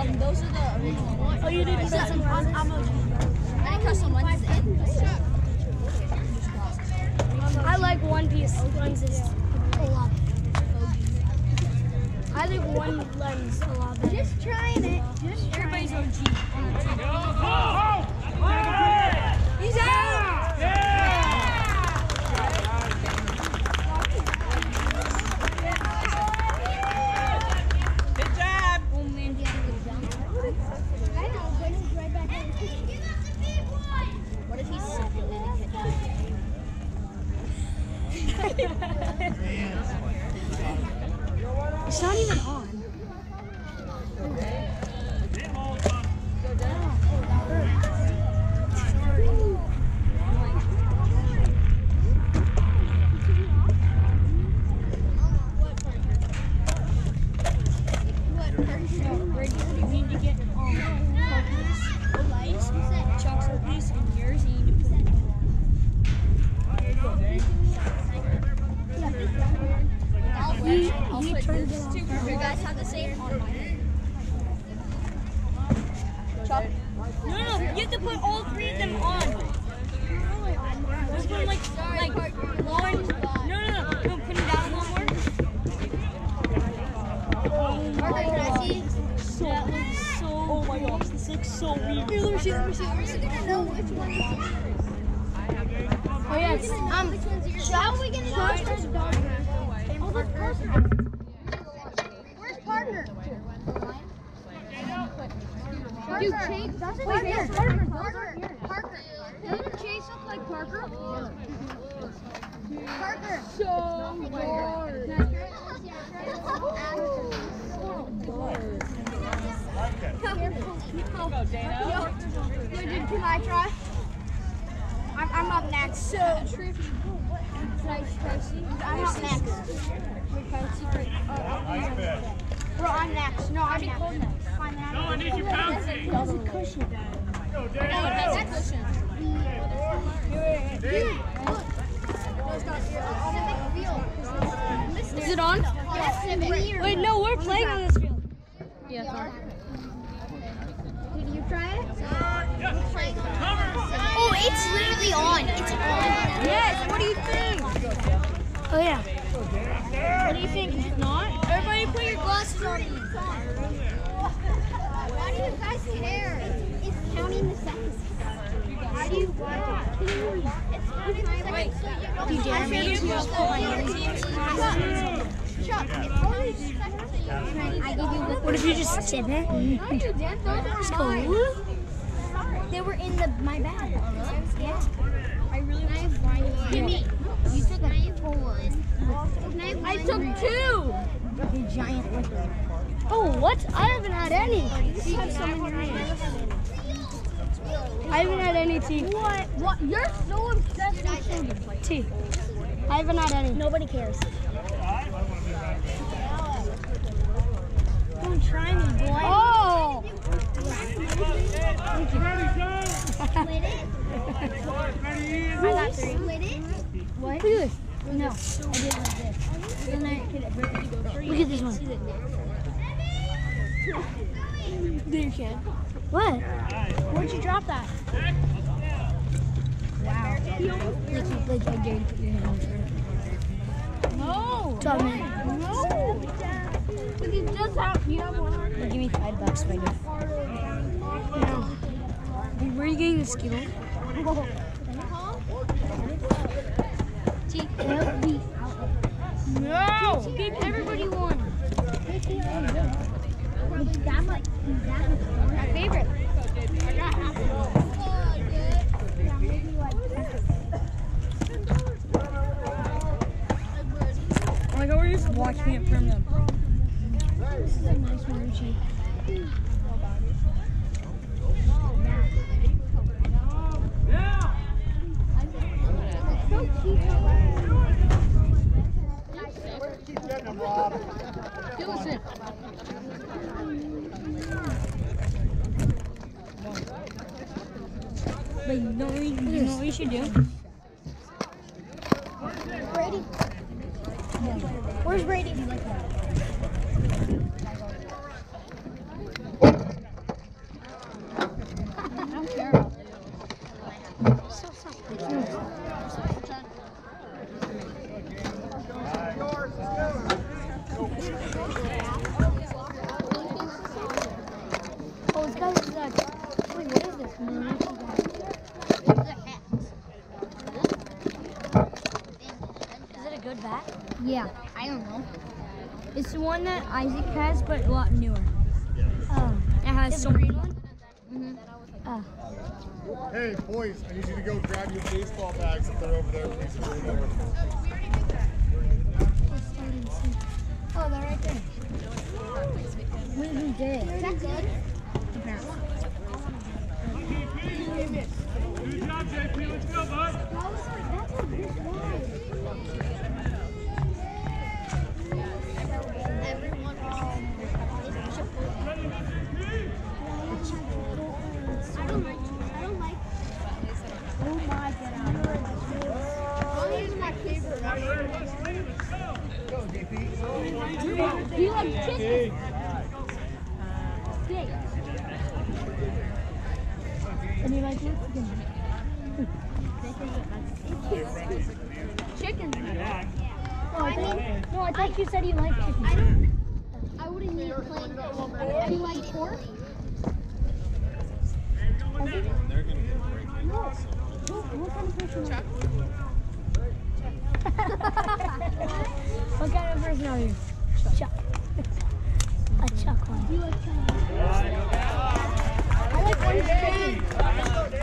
Um, those are the original ones. Oh, you didn't put some I'm, I'm OG. I didn't custom ones in. I like One Piece lenses a lot. I like one lens a lot better. Just trying it. Just Everybody's OG. He's out. Good job. Oh man, he had to go down. I know, but he's right back in. What if he's sick and then he hit It's not even on. You need to get um, cookies, lice, chocolate piece, and yours. You need to put He, I'll he put turned this it too. off. You guys have the same. Chop. No, no, you have to put all three of them on. Just put them like, like one. No, no, no. No, put them down one more. Parker, can I see? So, that looks so. Oh my gosh, this looks so weird. Here, let me see, let me see, gonna know which one is yours. Oh yeah, it's, um, Which one's yours? How are we gonna know which one's yours? Oh, that's Parker. Where's Parker? Dude, Chase, that's Wait, here. Parker, Parker, Parker. Doesn't Chase look like Parker? Parker. So hard. Go, Dana. Yo, dude, can I try? I'm, I'm up next. So trippy. Nice, Tracy. I'm up next. Bro, I'm next. No, I'm next. Fine, then I'm No, I need you bouncing. that's a cushion. Go, No, that's a cushion. Is it on? Yes, Wait, no, we're playing on this field. Yeah, Did you try it? Cover. Oh, it's literally on. It's on. Yes, what do you think? Oh yeah. What do you think? It's not? Everybody put your glasses on. Why do you guys care? It's counting the seconds. Why do you why? It's counting the seconds. Do you dare me? Chuck, it's only seconds. I give you What if you just sit there? They were in the my bag. Yeah. I really want one. Give me. You took four. I took two. You giant liquor. Oh, what? I haven't had any. You have your hand. I haven't had any tea. What? What? You're so obsessed with. Tea. I haven't had any. Nobody cares. Don't try me, boy. Oh! I got three. What? Look at this. No, I did like this. Then I Look at this one. There you can. What? Where'd you drop that? Wow. Like, like I put your hand. No. Tell me. No. Because you just have, you have one. Give me five bucks, Spider. No. Where are you getting the Skittles? No! Give everybody one. My favorite. I got half of Oh my god, we're just watching it from them. This is a nice. Listen. But you know, what you know what you should do? Brady. Where's Brady? Oh, this guy is like, wait, what is this? Marucci guy. Is it a good bat? Yeah, I don't know. It's the one that Isaac has, but a lot newer. Oh, It has the so green one? Mhm. Oh, Hey, boys, I need you to go grab your baseball bags if they're over there, please. bring them over. oh, they're right there. We, we did. Is that good? Good job, JP. Let's go, bud. That's a good one. I don't like. I don't like. Oh my god. These are my favorite. Do you like chicken? Steak. And you like Mexican? Chicken. Oh, I mean, no, I thought you said you like chicken. I don't. I wouldn't eat plain. Do you like pork? They're going to get a break. No. What, what kind of person are you? what kind of person are you? Chuck. A Chuck one. You like Chuck? I like orange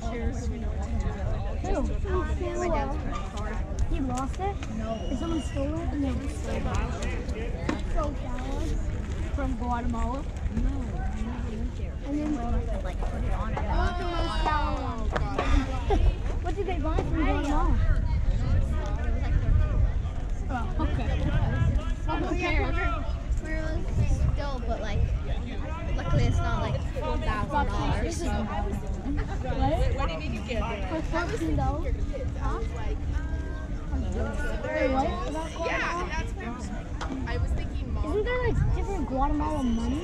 Who? Oh. He lost it? No. Someone stole it? No. From Guatemala. No. And then like put it on. Oh, the most sour What did they buy from Guatemala? Oh, okay. Who cares? Still, but like, luckily it's not like four dollars. So. What? For fourteen dollars? Huh? Wait, what? About Guatemala? I was thinking Isn't there like different Guatemala money?